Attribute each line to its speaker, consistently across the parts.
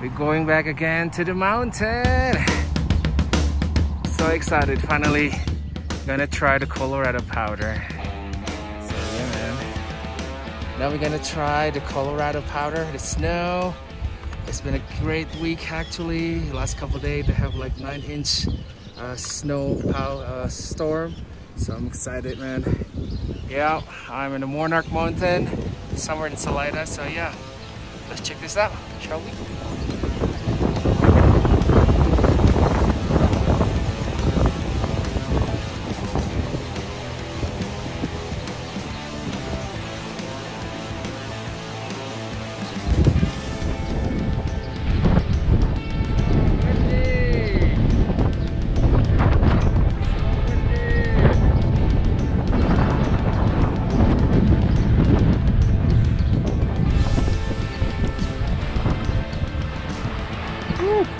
Speaker 1: We're going back again to the mountain. So excited, finally gonna try the Colorado powder. Now we're gonna try the Colorado powder, the snow. It's been a great week actually. Last couple days they have like nine inch uh, snow uh, storm. So I'm excited man. Yeah, I'm in the Monarch Mountain, somewhere in Salida. So yeah, let's check this out, shall we? Woo.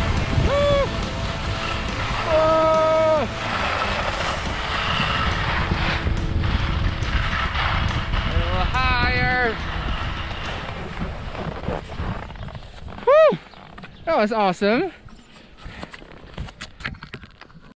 Speaker 1: That was awesome.